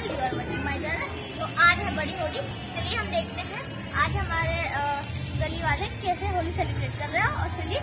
Channel are watching my channel तो आज है बड़ी होली। चलिए हम देखते हैं आज हमारे गली वाले कैसे होली सेलिब्रेट कर रहे हैं। और चलिए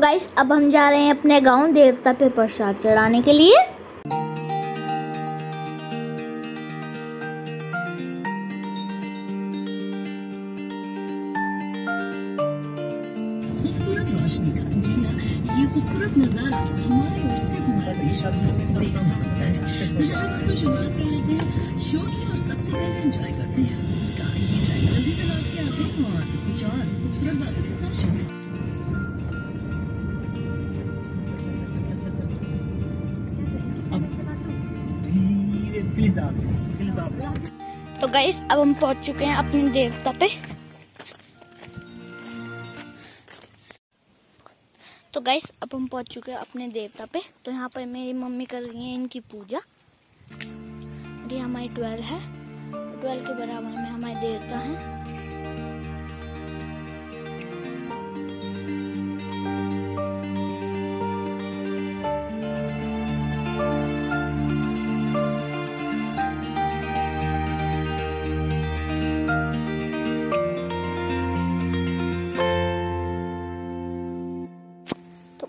गाइस अब हम जा रहे हैं अपने गाँव देवता पे प्रसाद चढ़ाने के लिए। खूबसूरत नज़ारा हमारे और सबसे पहले करते हैं। चला के आते हैं, और कुछ और खूबसूरत तो गाइस अब हम पहुँच चुके हैं अपने देवता पे। तो गाइस अब हम पहुँच चुके हैं अपने देवता पे। तो यहाँ पर मेरी मम्मी कर रही है इनकी पूजा। और ये हमारी ट्वेल्व है। ट्वेल्व के बराबर में हमारे देवता हैं।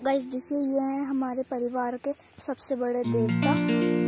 गाइस देखिए ये हैं हमारे परिवार के सबसे बड़े देवता।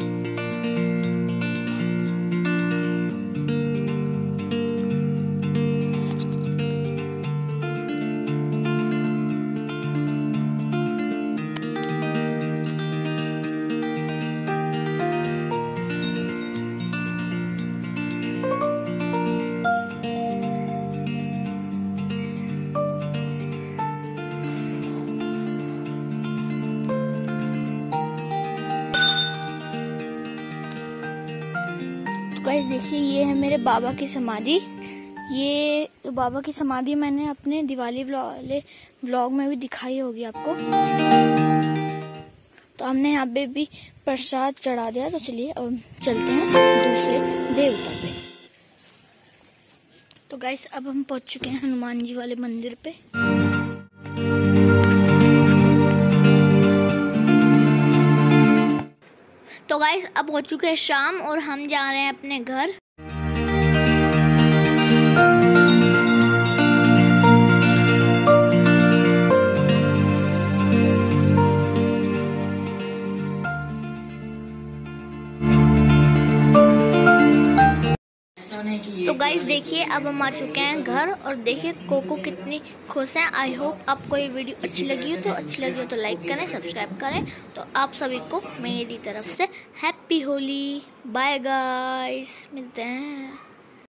गाइस, देखिए, ये है मेरे बाबा की समाधि। ये तो बाबा की समाधि मैंने अपने दिवाली वाले व्लॉग में भी दिखाई होगी आपको। तो हमने यहाँ पे भी प्रसाद चढ़ा दिया तो चलिए अब चलते हैं दूसरे देवता पे। तो गाइस, अब हम पहुँच चुके हैं हनुमान जी वाले मंदिर पे। तो गाइस अब हो चुके हैं शाम और हम जा रहे हैं अपने घर। तो गाइस देखिए, अब हम आ चुके हैं घर और देखिए कोको कितनी खुश हैं। आई होप आपको ये वीडियो अच्छी लगी हो। तो अच्छी लगी हो तो लाइक करें सब्सक्राइब करें। तो आप सभी को मेरी तरफ़ से हैप्पी होली बाय गाइस मिलते हैं।